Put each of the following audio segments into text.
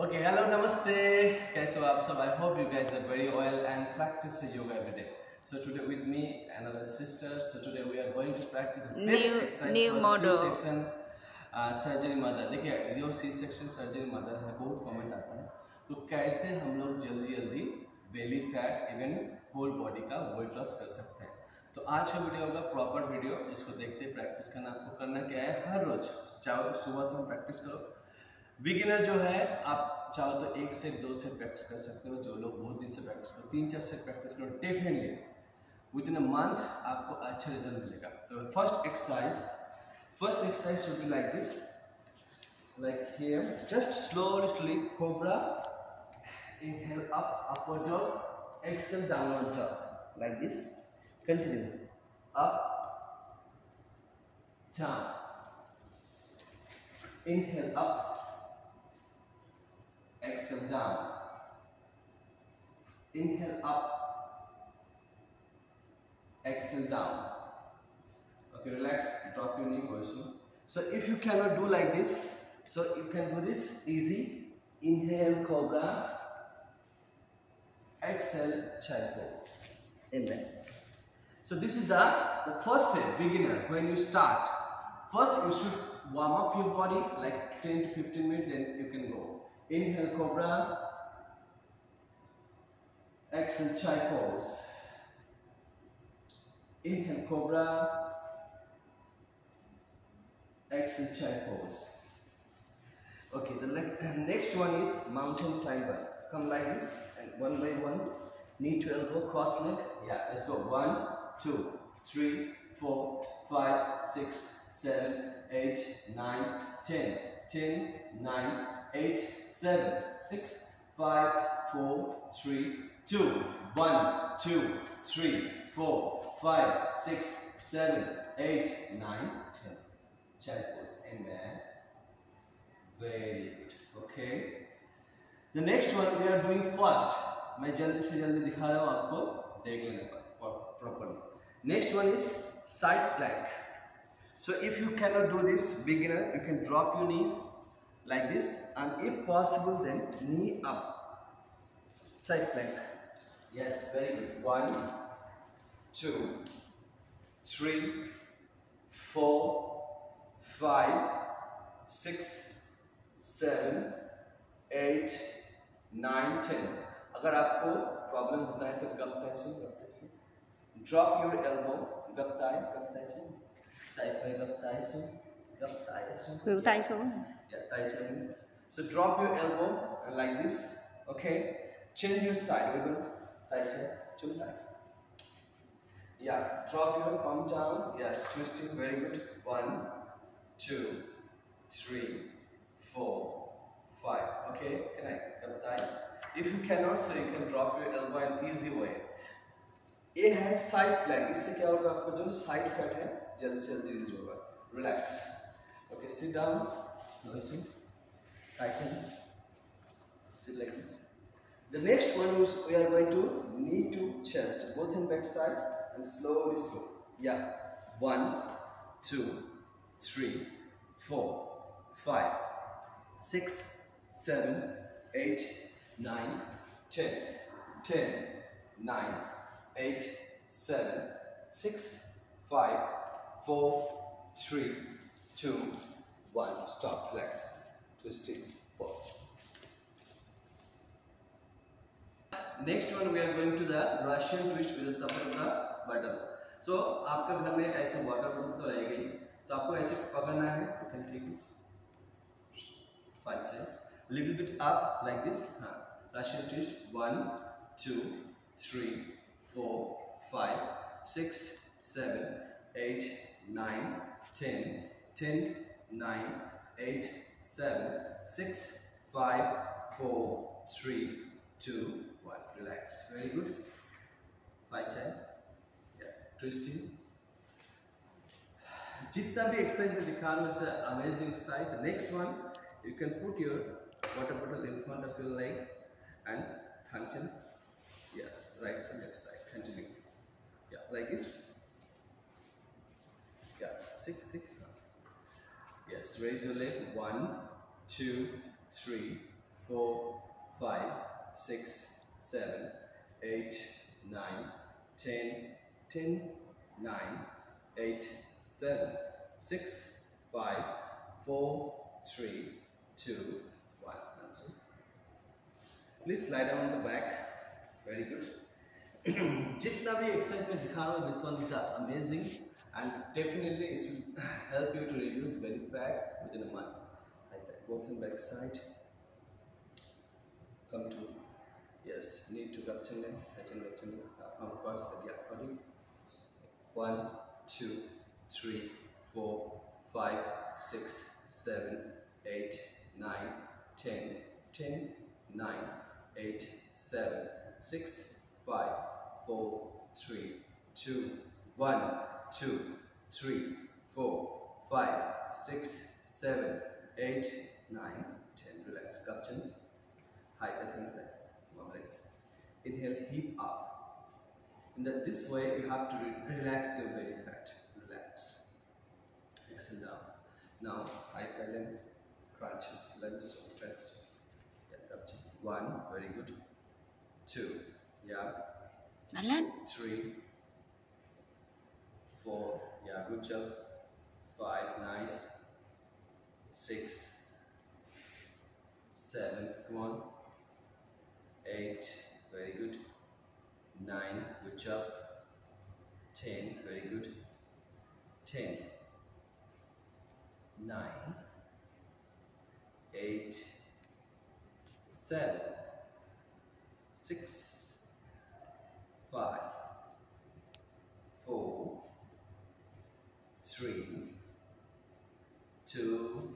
Okay hello नमस्ते कैसे हो आप सब I hope you guys are very well and practice yoga every day so today with me and other sisters so today we are going to practice new model section surgery mother देखिए जो C section surgery mother है बहुत comment आता है। तो कैसे हम लोग जल्दी जल्दी belly fat even whole body का वेट लॉस कर सकते हैं? तो आज का वीडियो होगा प्रॉपर वीडियो इसको देखते प्रैक्टिस करना आपको करना क्या है? हर रोज चाहे तो सुबह से हम प्रैक्टिस करो। बिगिनर जो है, आप चाहो तो एक से दो से प्रैक्टिस कर सकते हो, जो लोग बहुत दिन से प्रैक्टिस करो, तीन चार से प्रैक्टिस करो definitely within a month आपको अच्छा रिज़ल्ट मिलेगा। तो first exercise first exercise should be like this like here, just slowly sleep cobra inhale up, upward dog, exhale, downward dog, like this, continue, up, down, inhale, up exhale down. Inhale up. Exhale down. Okay relax. Drop your knee person so if you cannot do like this so you can do this easy. Inhale cobra. Exhale child pose amen. So this is the the first step beginner when you start. First you should warm up your body like 10 to 15 minutes then you can go inhale cobra exhale child pose inhale cobra exhale child pose Okay, the next one is mountain climber. Come like this and one by one, knee to elbow, cross leg. Yeah, let's go. One, two, three, four, five, six, seven, eight, nine, ten. 10, 9, 8, 7, 6, 5, 4, 3, 2, 1, 2, 3, 4, 5, 6, 7, 8, 9, 10. Child pose and. Very good. Okay. The next one we are doing first. मैं जल्दी से जल्दी दिखा रहा हूँ आपको देख लेना properly. Next one is side plank. So if you cannot do this, beginner, you can drop your knees like this, and if possible, then knee up. Side plank. Yes, very good. One, two, three, four, five, six. Seven eight nine ten अगर आपको problem होता है तो गपताए सुन गपताए सुन drop your elbow गपताए गपताए सुन Tay phải gập tay xuống. Gập tay xuống. Hướng tay xuống. Yeah, tay chân. So drop your elbow like this. Okay. change your side over. Tay chân. Chúng lại. Yeah. Drop your palm down. Yes. Twisting. Very good. One, two, three, four, five. Okay. Connect. Gập tay. If you cannot, so you can drop your elbow in easy way. ये है side plank इससे क्या होगा आपका? जो side fat है, जल्दी से जल्दी रिलीज़ होगा। Relax okay sit down the next one we are going to need to chest both in back side and slowly slow या one two three four five six seven eight nine ten ten nine Eight, seven, six, five, four, three, two, one. Stop. Relax. Twisting. pose. Next one, we are going to the Russian twist with a support of the button. So, after you have a water pump, so you have to take it like. You can take this. Five, little bit up like this. Russian twist. One, two, three. 4, 5, 6, 7, 8, 9, 10, 10, 9, 8, 7, 6, 5, 4, 3, 2, 1. Relax. Very good. 5 times. Yeah. Twisting. Jitna bhi exercise the car is an amazing exercise. The next one, you can put your water bottle in front of your leg and thangchen. Yes, right side left side continue yeah like this yeah six six Yes, raise your leg. One, two, three, four, five, six, seven, eight, nine, ten, ten, nine, eight, seven, six, five, four, three, two, one. Please lie down on the back. Very good. Jitna bhi exercise मैं दिखा रहा हूँ and definitely it will help you to reduce belly fat within a month. Like that both in back side come to yes need to get abdomen abdomen arm cross the body one two three four five six seven eight nine ten. Ten nine eight seven six five, four, three, two, one two, three, four, five, six, seven, eight, nine, ten. Relax. Kapchan. High the One leg. Inhale, hip up. In that this way you have to re relax your belly fat. Relax. Exhale down. Now high the thigh crunches, lunges, stretch. Yeah. One, very good. Two, yeah. Three, four, yeah, good job. Five, nice. Six, seven, come on. Eight, very good. Nine, good job. Ten, very good. Ten, nine, eight, seven, six, five, four, three, two,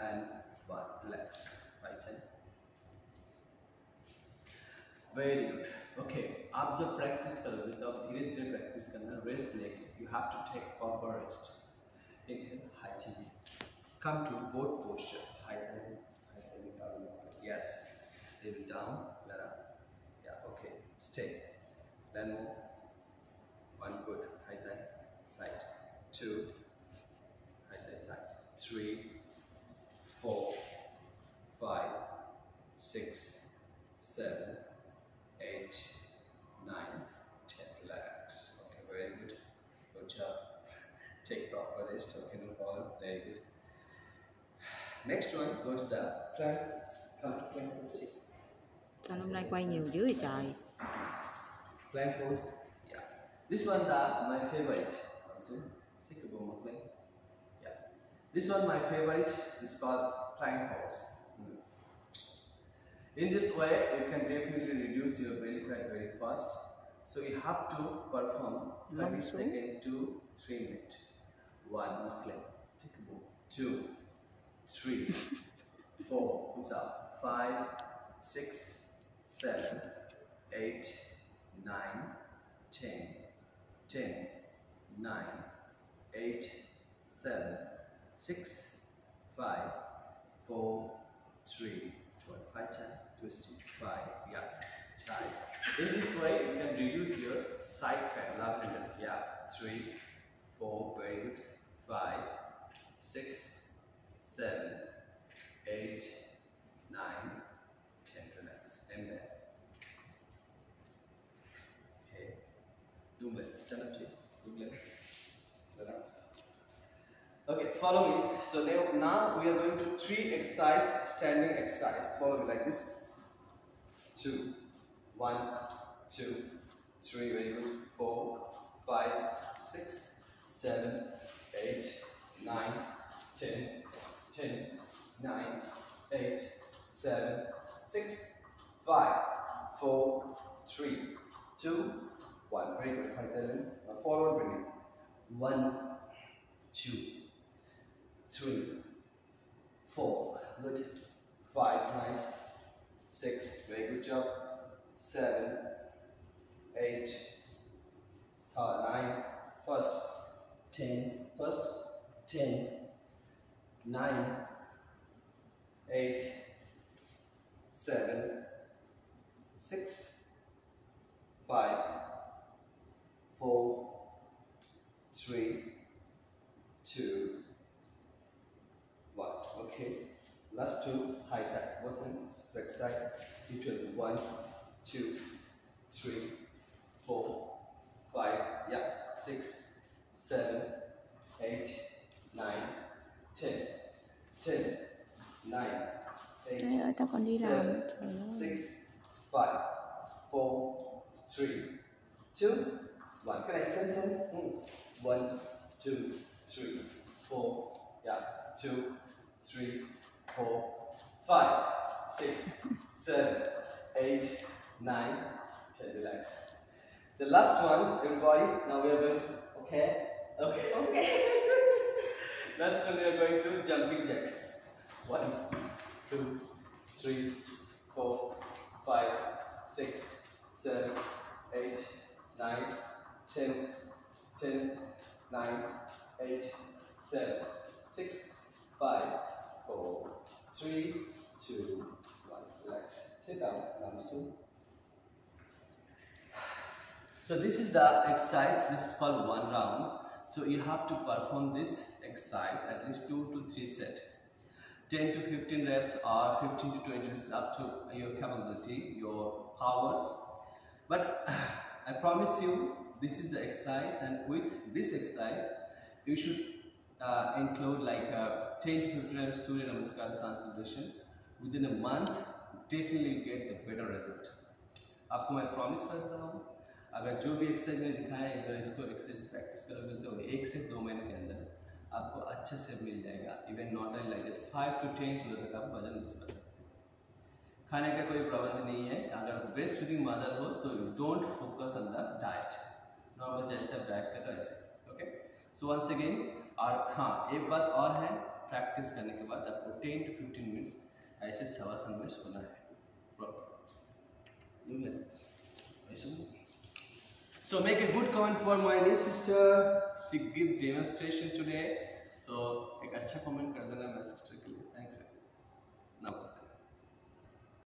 and one. Relax. Right hand. Very good okay आप जब practice करोगे तो आप धीरे धीरे practice करना rest लेके you have to take proper rest inhale high changing come to both posture high thigh high thigh down yes little down stay move one good high thigh side two, right this side, three, four, five, six, seven, eight, nine, ten. Relax. Okay, very good. Good job. Take proper rest. Okay, no problem. Very good. Next one, go to the plank. Come to plank pose. Sao hôm nay quay nhiều dữ vậy trời? Plank pose. Yeah. This one, the, my favorite. Also. Yeah. This one, my favorite, is called plank pose. Hmm. In this way, you can definitely reduce your belly fat very fast. So you have to perform 30 seconds to 3 minutes. One, clean. Two, three, four, push up. Five, six, seven, eight, nine, ten, ten, nine, eight, seven, six, five, four, three, two, five, ten, twist it, five, yeah, five. In this way, you can reduce your side fat, lavender, yeah, three, four, very good, five, six, seven, eight, nine, ten, relax, and then, okay, stand up. Okay, follow me. So now, now we are going to three exercise, standing exercise. Follow me like this. Two, one, two, three, very good. Four, five, six, seven, eight, nine, ten, ten, nine, eight, seven, six, five, four, three, two, one. Very good. Now forward bring One, two three, four, good, five, nice, six, very good job, seven, eight, uh, nine, first, ten, first, ten, nine, eight, seven, six, five, four, two, last two high thigh both hands back side into one two three four five yeah six seven eight nine ten ten nine eight ơi, tao còn đi làm. seven, ơi. six, five, four, three, two, one. Can I stand stand? Mm. One, two, three, four, yeah, two, three, four, five, six, seven, eight, nine, ten. Relax. The last one, everybody. Now we are going. Okay. Okay. Okay. last one we are going to jumping jack. One, two, three, four, five, six, seven, eight, nine, ten, ten, nine, eight, seven, six, five, four, three, two, one. Relax. Sit down. Namaste. So this is the exercise. This is called one round. So you have to perform this exercise at least two to three set. 10 to 15 reps or 15 to 20 reps up to your capability, your powers. But I promise you, this is the exercise, and with this exercise, you should uh, include like uh, 10 to 15 reps Surya Namaskar celebration. Within a month, definitely you get the better result. आपको मैं promise करता हूँ अगर जो भी exercise मैंने दिखाया है अगर इसको एक्सरसाइज प्रैक्टिस करोगे तो एक से दो महीने के अंदर आपको अच्छे से मिल जाएगा even not like that five to ten kilo तक आप वज़न लूज कर सकते हो खाने का कोई प्रबंध नहीं है अगर ब्रेस्ट फीडिंग मदर हो तो you don't focus on the diet normal जैसे आप डाइट कर रहे हो ऐसे ओके सो वंस अगेन और हाँ एक बात और है प्रैक्टिस करने के बाद आपको टेन टू फिफ्टीन मिनट्स ऐसे शवासन में सोना है So make a good comment for my new sister. She give demonstration today. So एक अच्छा comment कर देना मेरी sister के लिए. Thanks. Namaste.